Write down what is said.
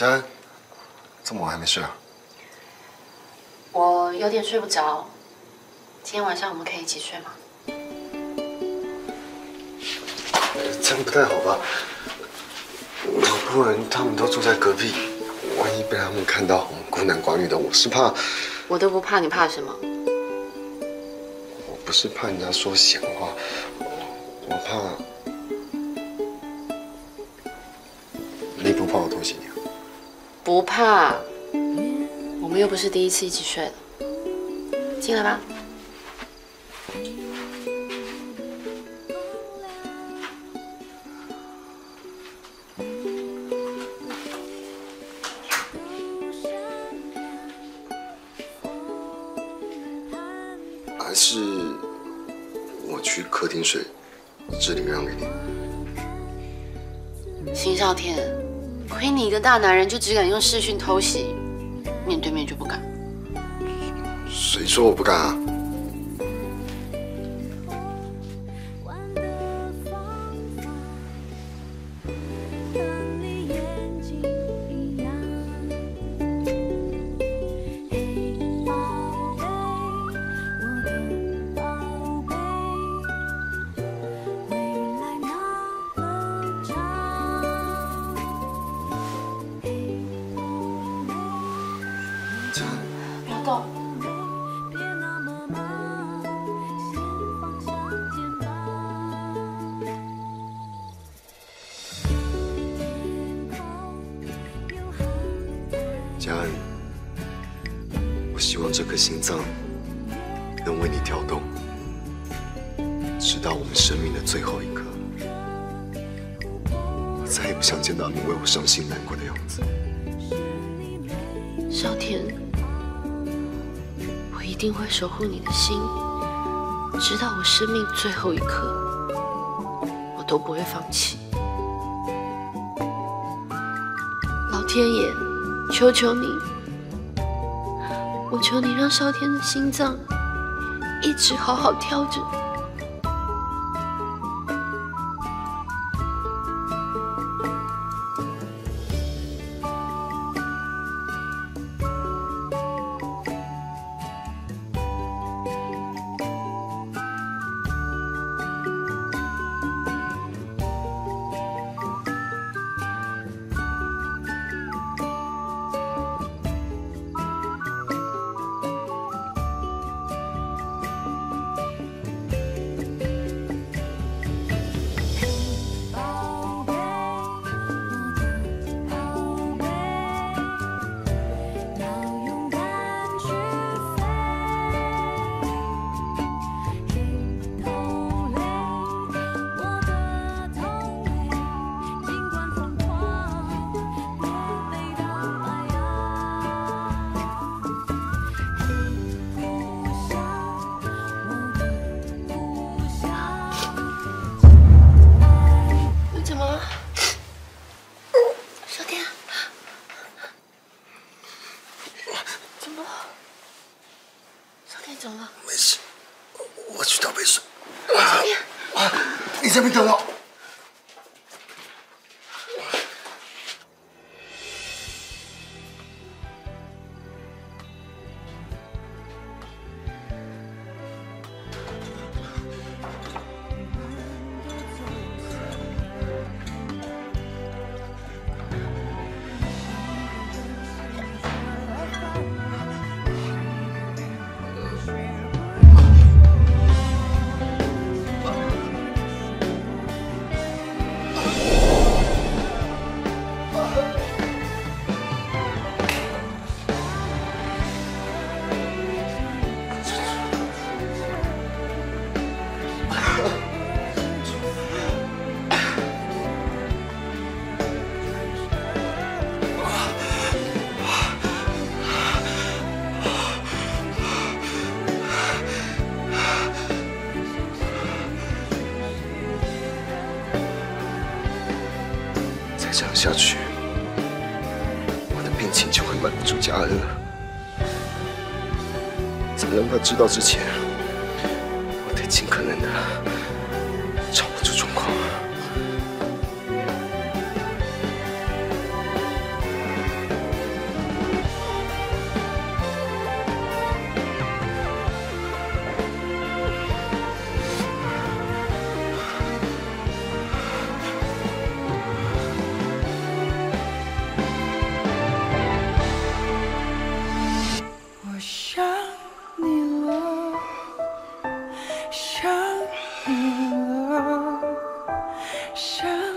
佳恩，这么晚还没睡啊？我有点睡不着，今天晚上我们可以一起睡吗？这样不太好吧？老仆人他们都住在隔壁，万一被他们看到我们孤男寡女的，我是怕。我都不怕，你怕什么？我不是怕人家说闲话，我怕。不怕，我们又不是第一次一起睡了。进来吧。还是我去客厅睡，这里让给你。邢少天，亏你一个大男人就只敢用视讯偷袭，面对面就不敢。谁说我不敢啊？佳恩，我希望这颗心脏能为你跳动，直到我们生命的最后一刻。我再也不想见到你为我伤心难过的样子。少天，我一定会守护你的心，直到我生命最后一刻，我都不会放弃。老天爷，求求你，我求你让少天的心脏一直好好跳着。你这边等我。这样下去，我的病情就会瞒不住佳恩了。在让他知道之前，我得尽可能的掌握住状况。想